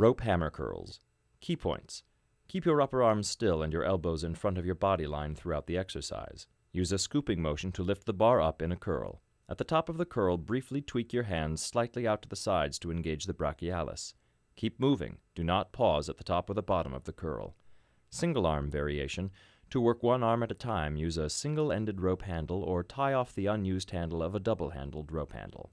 Rope hammer curls. Key points. Keep your upper arms still and your elbows in front of your body line throughout the exercise. Use a scooping motion to lift the bar up in a curl. At the top of the curl, briefly tweak your hands slightly out to the sides to engage the brachialis. Keep moving. Do not pause at the top or the bottom of the curl. Single arm variation. To work one arm at a time, use a single ended rope handle or tie off the unused handle of a double handled rope handle.